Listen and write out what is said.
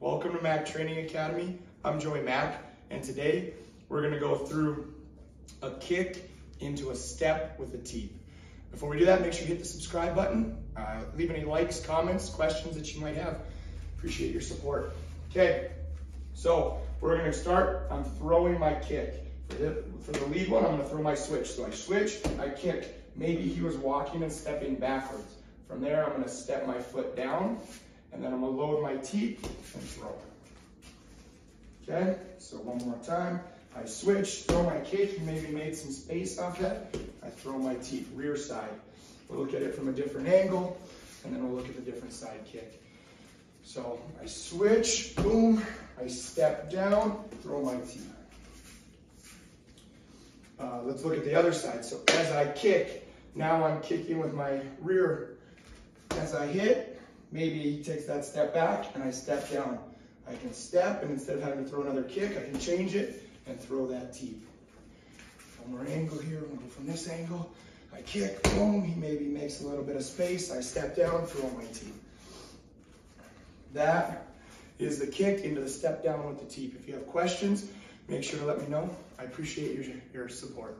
Welcome to Mack Training Academy. I'm Joey Mack, and today we're gonna go through a kick into a step with a teep. Before we do that, make sure you hit the subscribe button. Uh, leave any likes, comments, questions that you might have. Appreciate your support. Okay, so we're gonna start, I'm throwing my kick. For the, for the lead one, I'm gonna throw my switch. So I switch, I kick. Maybe he was walking and stepping backwards. From there, I'm gonna step my foot down, and then I'm gonna load my teep and throw. Okay, so one more time. I switch, throw my kick, maybe made some space off that. I throw my teep, rear side. We'll look at it from a different angle, and then we'll look at the different side kick. So I switch, boom, I step down, throw my teep. Uh, let's look at the other side. So as I kick, now I'm kicking with my rear. As I hit, maybe he takes that step back and I step down. I can step and instead of having to throw another kick, I can change it and throw that teep. One more angle here, I'm gonna go from this angle. I kick, boom, he maybe makes a little bit of space. I step down, throw my teep. That is the kick into the step down with the teep. If you have questions, make sure to let me know. I appreciate your, your support.